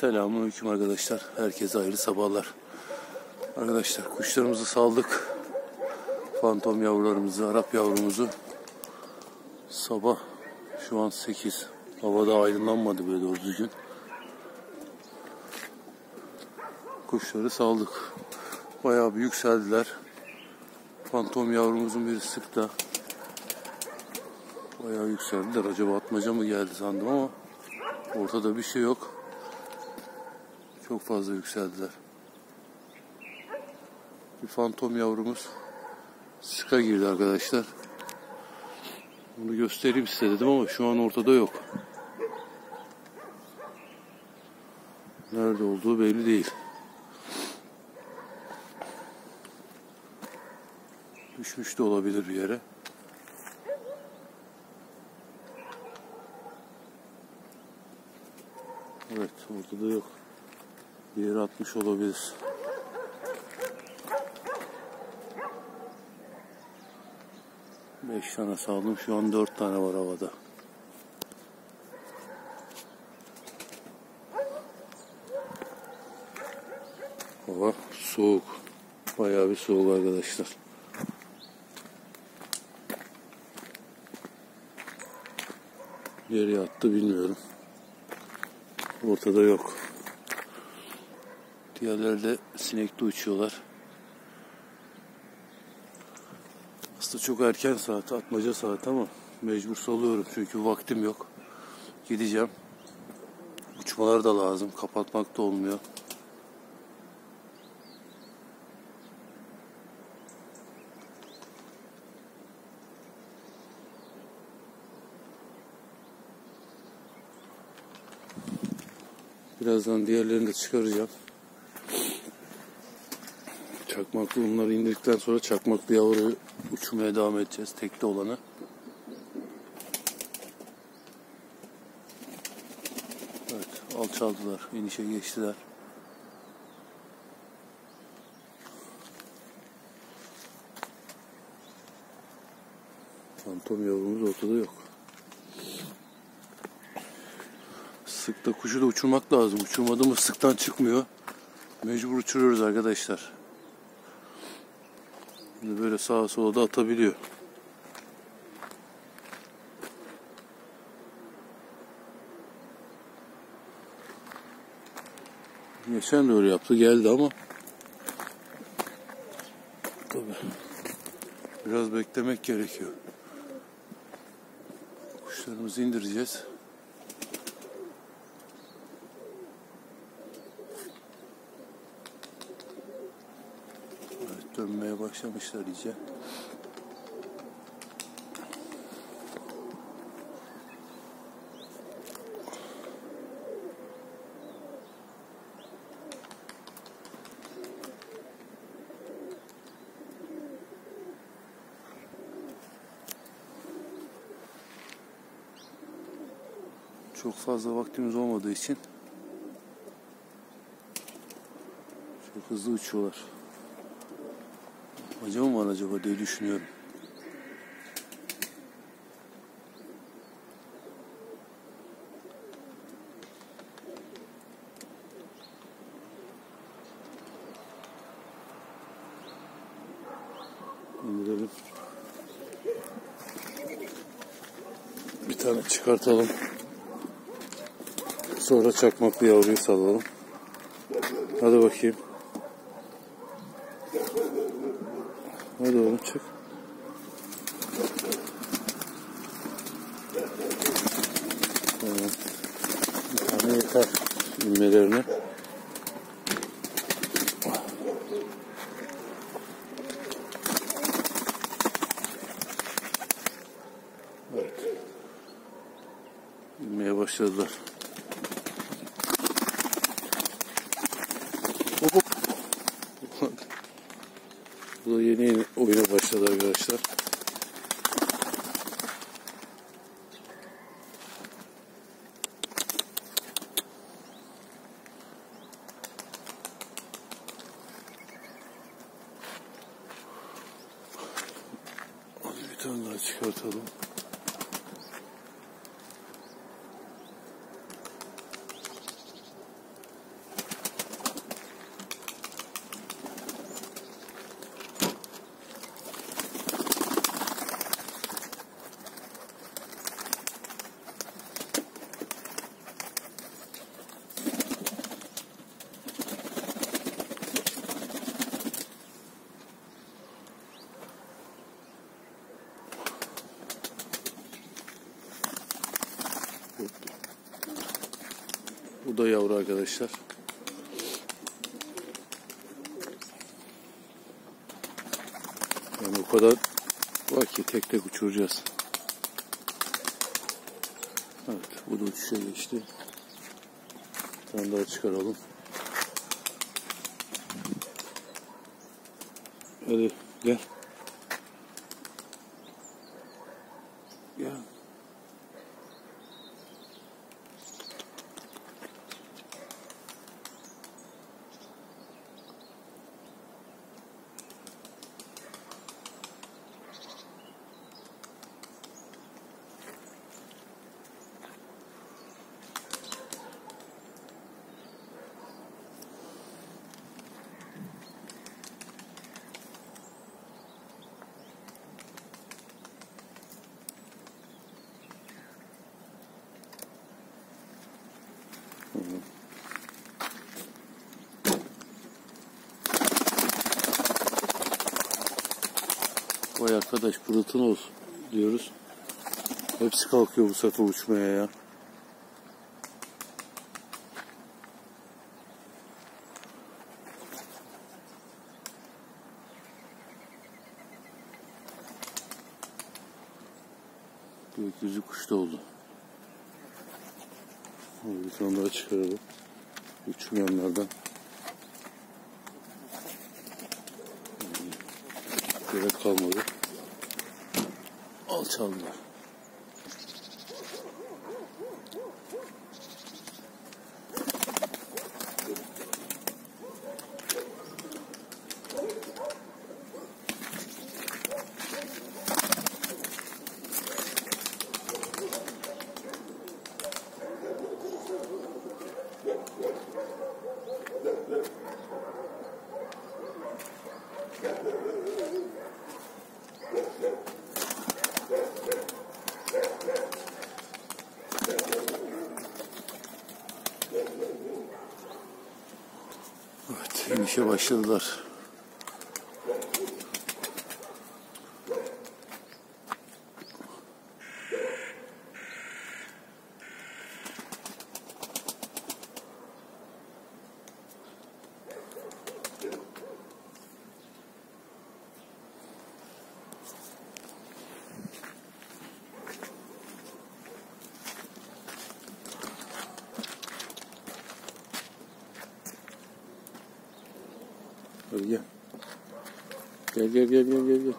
Selamünaleyküm arkadaşlar. Herkese hayırlı sabahlar. Arkadaşlar kuşlarımızı saldık. Fantom yavrularımızı, Arap yavrumuzu. Sabah şu an 8. Havada aydınlanmadı böyle doğru düzgün. Kuşları saldık. Bayağı bir yükseldiler. Fantom yavrumuzun biri sıkta. Bayağı yükseldiler. Acaba atmaca mı geldi sandım ama ortada bir şey yok. Çok fazla yükseldiler. Bir fantom yavrumuz sıka girdi arkadaşlar. Bunu göstereyim size dedim ama şu an ortada yok. Nerede olduğu belli değil. Düşmüş de olabilir bir yere. Evet ortada yok. Bir atmış olabilir. Beş tane saldım. Şu an dört tane var havada. Hava soğuk. Bayağı bir soğuk arkadaşlar. Nereye attı bilmiyorum. Ortada yok. Diğerleri de sinekte uçuyorlar. Aslında çok erken saat, atmaca saat ama mecbur salıyorum çünkü vaktim yok. Gideceğim. Uçmalar da lazım, kapatmak da olmuyor. Birazdan diğerlerini de çıkaracağım. Çakmaklı bunları indirdikten sonra çakmaklı yavruyu uçurmaya devam edeceğiz. Tekte olanı. Evet alçaldılar. inişe geçtiler. Fantom yavrumuz ortada yok. Sıkta kuşu da uçurmak lazım. Uçurmadığımız sıktan çıkmıyor. Mecbur uçuruyoruz arkadaşlar. Şimdi böyle sağa sola da atabiliyor. Geçen de öyle yaptı geldi ama tabii biraz beklemek gerekiyor. Kuşlarımızı indireceğiz. Evet, dönmeye başlamışlar iyice. Çok fazla vaktimiz olmadığı için çok hızlı uçuyorlar. Acaba var acaba diye düşünüyorum. İndirelim. Bir tane çıkartalım. Sonra çakmaklı yavruyu salalım. Hadi bakayım. Hadi oğlum çık. Tamam. Bir tane yeter inmelerine. Evet. İnmeye başladılar. Hop hop. Bu da yeni yeni oyuna başladı arkadaşlar. Hadi bir Bu da yavru arkadaşlar. Yani o kadar var ki tek tek uçuracağız. Evet bu da uçuşa geçti. Bir tane daha çıkaralım. Hadi gel. Vay arkadaş pırıltın olsun diyoruz. Hepsi kalkıyor bu sefer uçmaya ya. Gökyüzü kuşta oldu. Daha çıkaralım. Uçmayanlardan. Gerek kalmadı. Alçaldılar. İnişe başladılar. Hadi gel. Gel gel gel gel gel.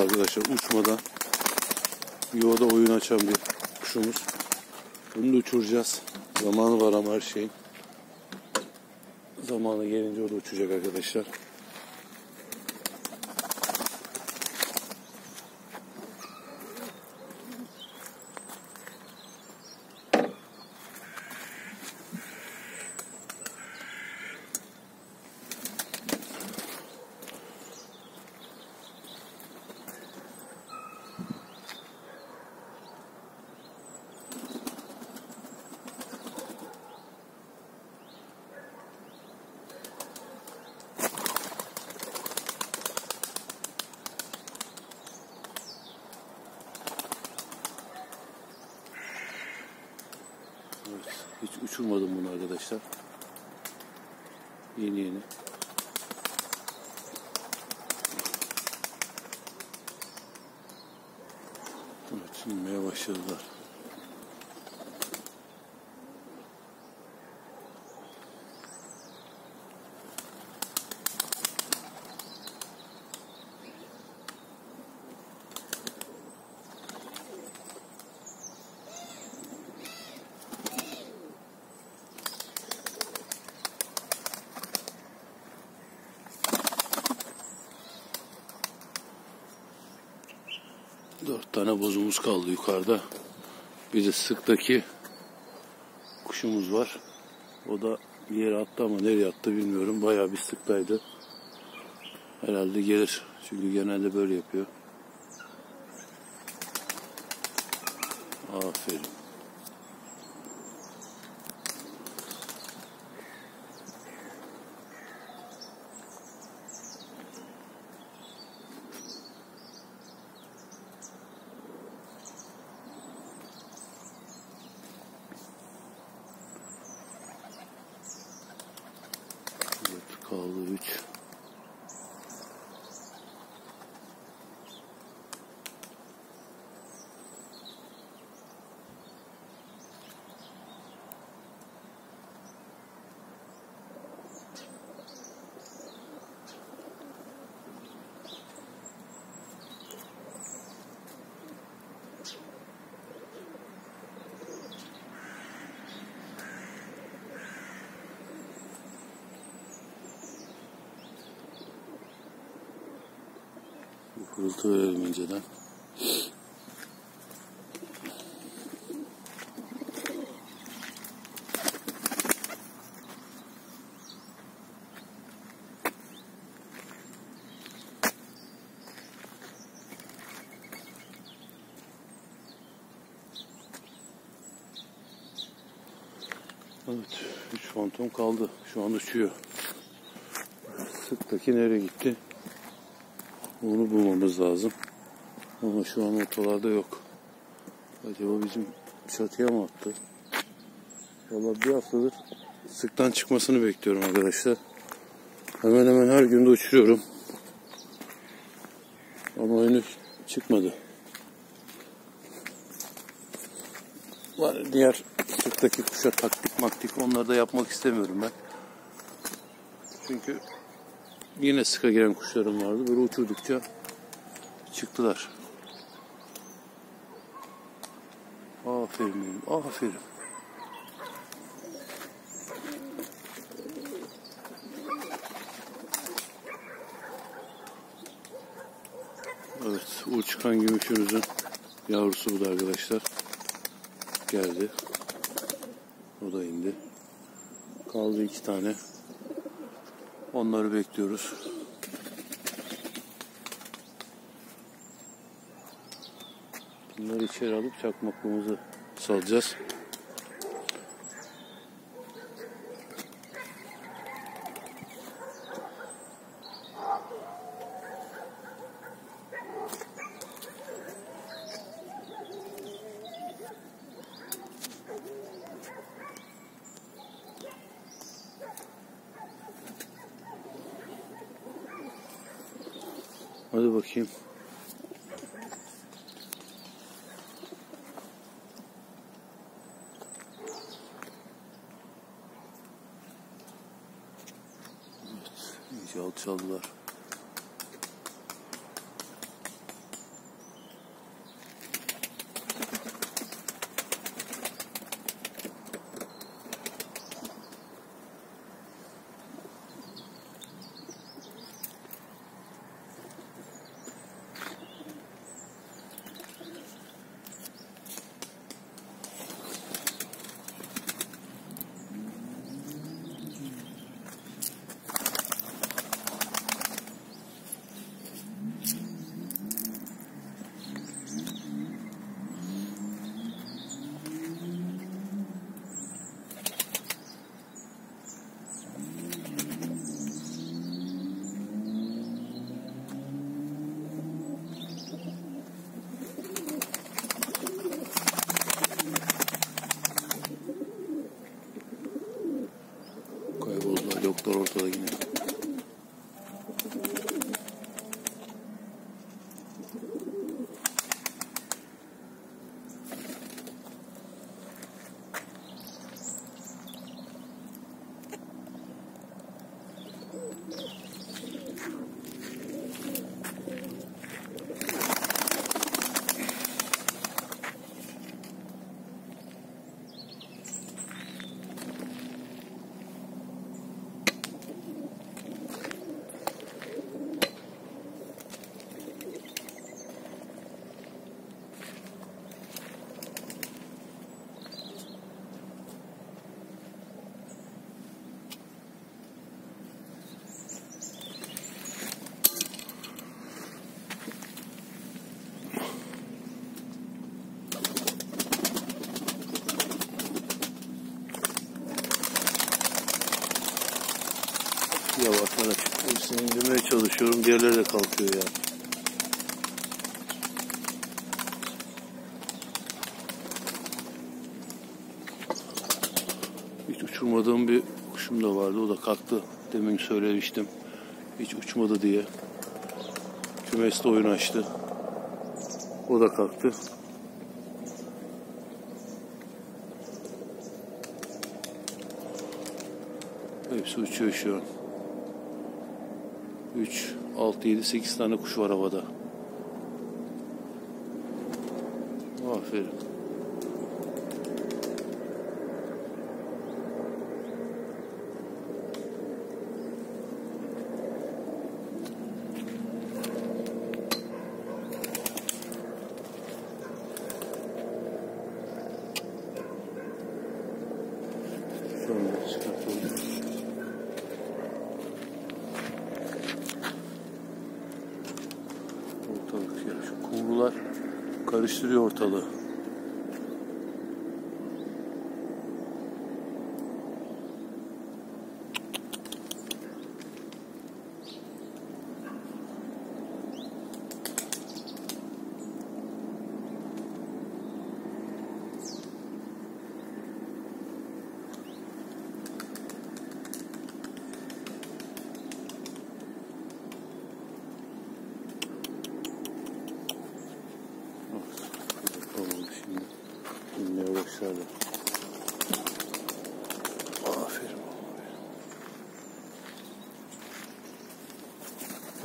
arkadaşlar uçmadan yuvada oyun açan bir kuşumuz. Bunu da uçuracağız. Zamanı var ama her şeyin. Zamanı gelince o da uçacak arkadaşlar. Evet, hiç uçurmadım bunu arkadaşlar. Yeni yeni. Evet, inmeye başladılar. Dört tane bozumuz kaldı yukarıda. Bir de sıktaki kuşumuz var. O da bir yere attı ama nereye attı bilmiyorum. Bayağı bir sıktaydı. Herhalde gelir. Çünkü genelde böyle yapıyor. Aferin. Evet, kaldı 3. Pırıltı verelim inceden. Evet, 3 fantom kaldı. Şu an uçuyor. Sıktaki nereye gitti? Onu bulmamız lazım. Ama şu an ortalarda yok. Acaba bizim çatıya mı attı? Valla bir haftadır sıktan çıkmasını bekliyorum arkadaşlar. Hemen hemen her gün de uçuruyorum. Ama henüz çıkmadı. Var diğer sıktaki kuşa taktik maktik onları da yapmak istemiyorum ben. Çünkü yine sıka giren kuşlarım vardı. Böyle uçurdukça çıktılar. Aferin benim, aferin. Evet, uğur çıkan gümüşümüzün yavrusu bu da arkadaşlar. Geldi. O da indi. Kaldı iki tane. Onları bekliyoruz. Bunları içeri alıp çakmaklığımızı salacağız. Hadi bakayım. Evet, iyice alçaldılar. Çalışıyorum. Diğerleri de kalkıyor ya. Hiç uçurmadığım bir kuşum da vardı. O da kalktı. Demin söylemiştim. Hiç uçmadı diye. Kümeste oyun açtı. O da kalktı. Hepsi uçuyor şu an. 3, 6, 7, 8 tane kuş var havada. Aferin. Şöyle çıkartalım. Ortalık ya şu kumrular karıştırıyor ortalığı.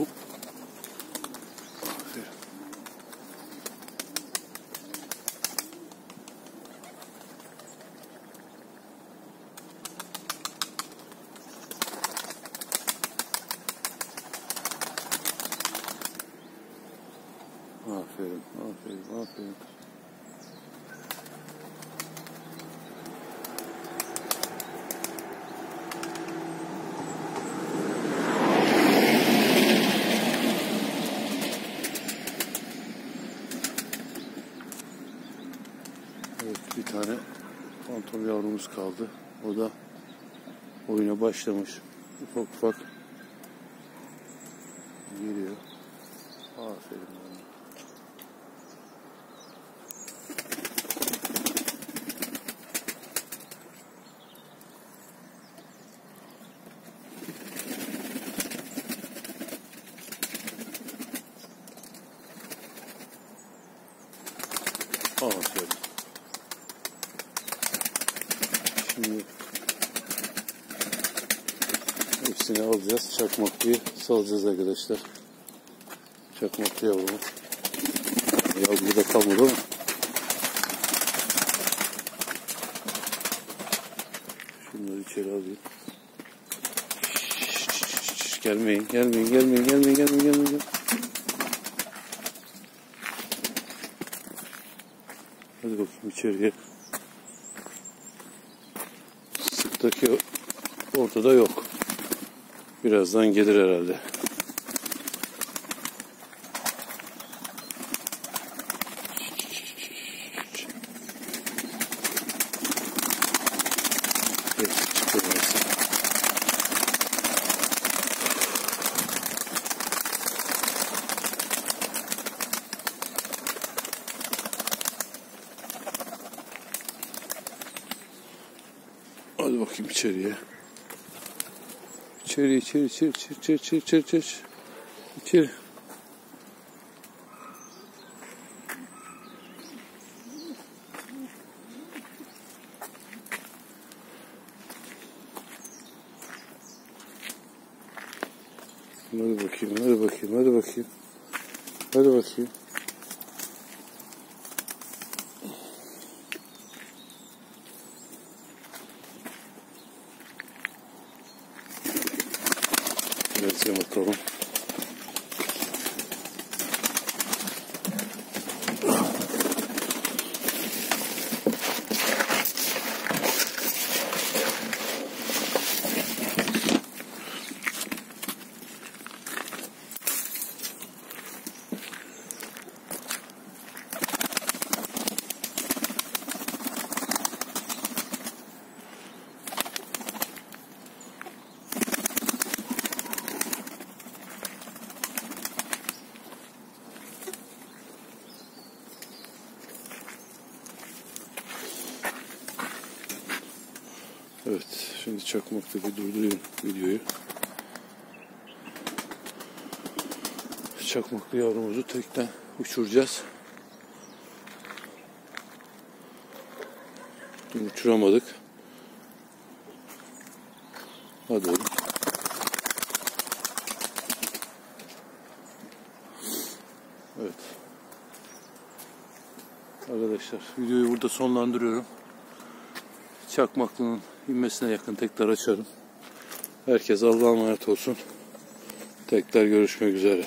Oop. O da oyuna başlamış. Ufak ufak bana. Aferin. Çakmaklıyı salacağız arkadaşlar. Çakmaklı yavrumu. Ya burada kalmadı ama. Şunları içeri alayım. Şşş, Gelmeyin, gelmeyin, gelmeyin, gelmeyin, gelmeyin, gelmeyin. Hadi bakayım içeriye. Sıktaki ortada yok. Birazdan gelir herhalde. Hadi bakayım içeriye. İçeri, içeri, içeri, içeri, içeri, içeri, içeri, içeri. İçeri. Hadi bakayım, hadi bakayım, hadi bakayım. Hadi bakayım. Biraz bakalım. Evet, şimdi çakmaktaki durdurayım videoyu. Çakmaklı yavrumuzu tekten uçuracağız. Dün uçuramadık. Hadi oğlum. Evet. Arkadaşlar videoyu burada sonlandırıyorum. Çakmaklının inmesine yakın tekrar açarım. Herkes Allah'a emanet olsun. Tekrar görüşmek üzere.